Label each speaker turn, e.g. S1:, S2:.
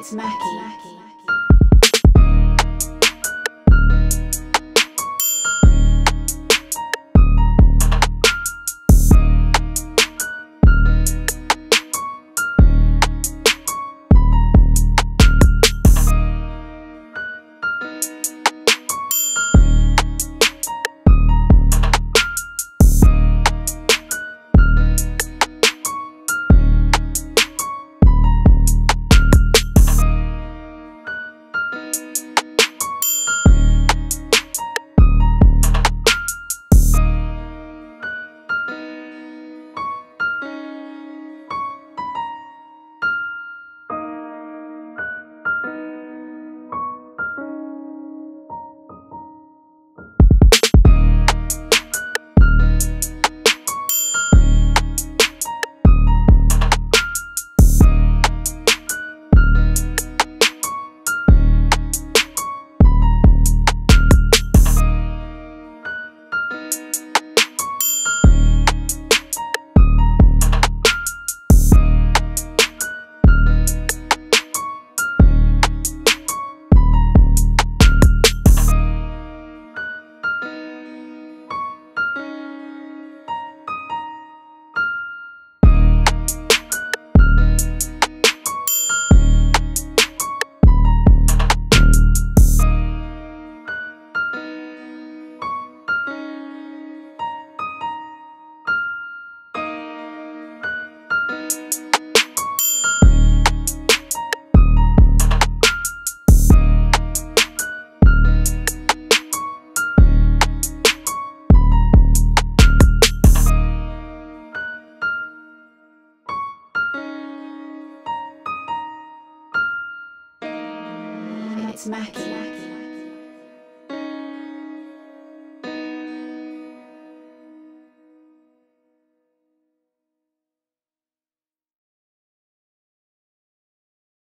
S1: Nights Mackie. Mackie. Mackie.